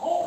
Oh.